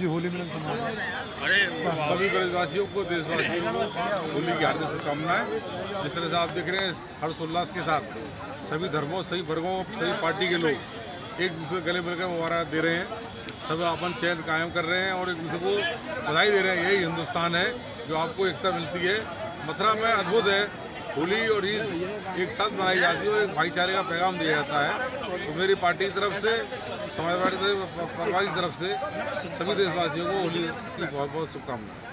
जी, होली मिलन समारोह सभी ब्रजवासियों को, देशवासियों को होली की हार्दिक शुभकामनाएँ। जिस तरह से आप देख रहे हैं, हर्षोल्लास के साथ सभी धर्मों, सभी वर्गों, सभी पार्टी के लोग एक दूसरे गले मिलकर मुबारक दे रहे हैं। सब अपन चयन कायम कर रहे हैं और एक दूसरे को बधाई दे रहे हैं। यही हिंदुस्तान है जो आपको एकता मिलती है। मथुरा में अद्भुत है। होली और ईद एक साथ मनाई जाती है और एक भाईचारे का पैगाम दिया जाता है। तो मेरी पार्टी की तरफ़ से, समाजवादी परिवार की तरफ़ से सभी देशवासियों को होली की बहुत बहुत शुभकामनाएँ।